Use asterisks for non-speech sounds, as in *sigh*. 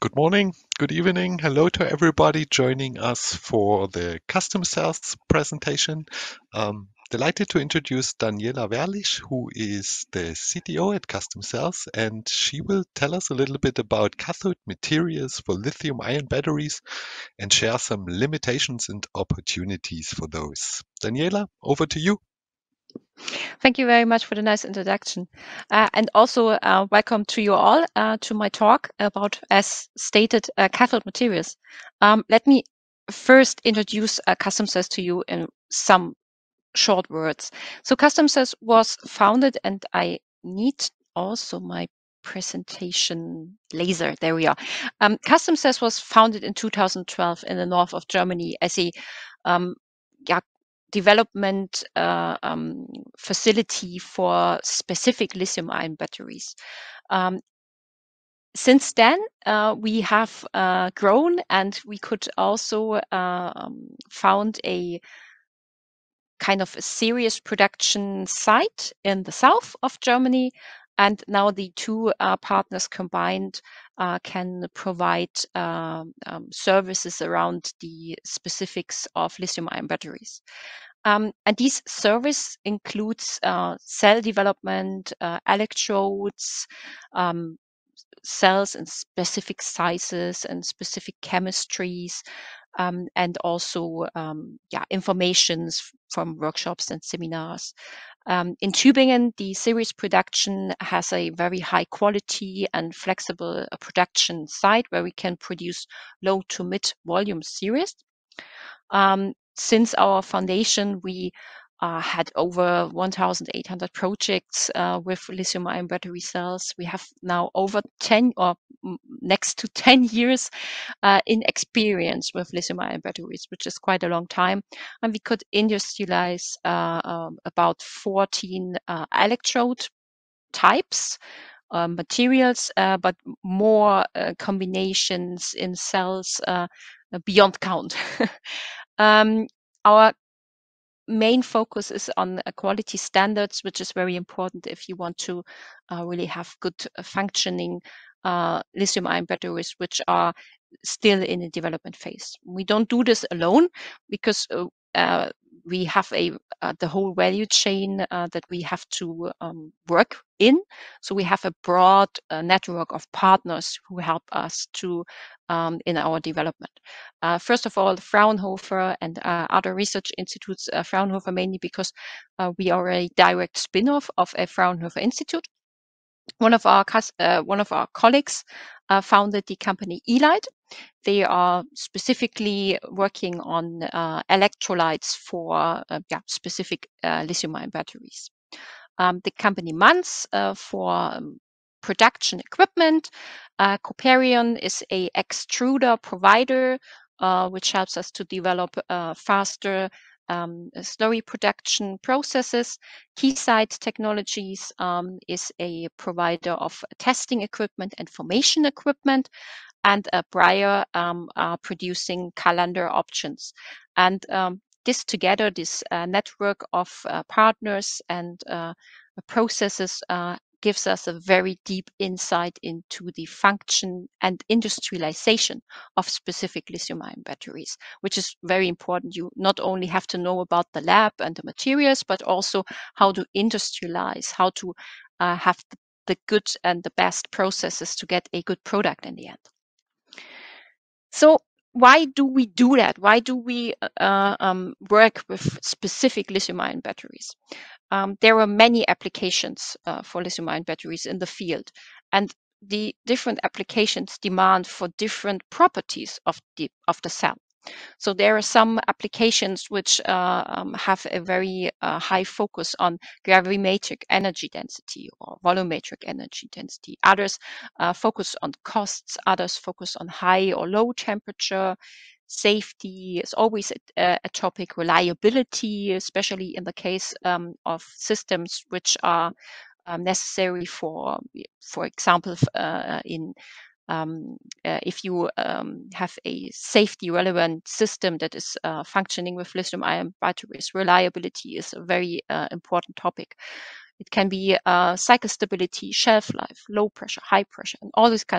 Good morning, good evening. Hello to everybody joining us for the Custom Cells presentation. Um, delighted to introduce Daniela Werlich, who is the CTO at Custom Cells, and she will tell us a little bit about cathode materials for lithium ion batteries and share some limitations and opportunities for those. Daniela, over to you. Thank you very much for the nice introduction. Uh, and also uh, welcome to you all uh, to my talk about, as stated, uh, cathode materials. Um, let me first introduce uh, Custom Cells to you in some short words. So Custom Cells was founded, and I need also my presentation laser. There we are. Um, Custom Cells was founded in 2012 in the north of Germany as a um, yeah, development uh, um, facility for specific lithium ion batteries. Um, since then, uh, we have uh, grown and we could also uh, um, found a kind of a serious production site in the south of Germany. And now the two uh, partners combined uh, can provide um, um, services around the specifics of lithium ion batteries. Um, and this service includes uh, cell development, uh, electrodes, um, cells in specific sizes and specific chemistries, um, and also um, yeah, informations from workshops and seminars. Um, in Tübingen, the series production has a very high quality and flexible uh, production site where we can produce low to mid volume series. Um, since our foundation, we uh, had over 1,800 projects uh, with lithium ion battery cells. We have now over 10 or next to *laughs* 10 years uh, in experience with lithium ion batteries, which is quite a long time. And we could industrialize uh, um, about 14 uh, electrode types. Uh, materials, but more combinations in cells beyond count. *laughs* um, our main focus is on quality standards, which is very important if you want to uh, really have good uh, functioning uh, lithium ion batteries, which are still in the development phase. We don't do this alone because we have a the whole value chain that we have to um, work in. So we have a broad uh, network of partners who help us to um, in our development. Uh, first of all, Fraunhofer and uh, other research institutes. Fraunhofer mainly because we are a direct spin-off of a Fraunhofer Institute one of our uh, one of our colleagues uh, founded the company E-Lyte. They are specifically working on uh, electrolytes for uh, yeah, specific uh, lithium-ion batteries. Um, the company Manz uh, for um, production equipment. Coperion is a extruder provider, which helps us to develop faster um, slurry production processes. Keysight Technologies um, is a provider of testing equipment and formation equipment, and uh, Breyer um, are producing calender options. And um, this together, this uh, network of uh, partners and uh, processes gives us a very deep insight into the function and industrialization of specific lithium ion batteries, which is very important. You not only have to know about the lab and the materials, but also how to industrialize, how to uh, have the, the good and the best processes to get a good product in the end. So why do we do that? Why do we uh, um, work with specific lithium ion batteries? Um, there are many applications uh, for lithium ion batteries in the field, and the different applications demand for different properties of the of the cell. So there are some applications which uh, um, have a very uh, high focus on gravimetric energy density or volumetric energy density. Others uh, focus on costs. Others focus on high or low temperature. Safety is always a, a topic. Reliability, especially in the case um, of systems which are um, necessary for, for example, uh, in um, uh, if you um, have a safety relevant system that is uh, functioning with lithium ion batteries, reliability is a very uh, important topic. It can be uh, cycle stability, shelf life, low pressure, high pressure, and all these kind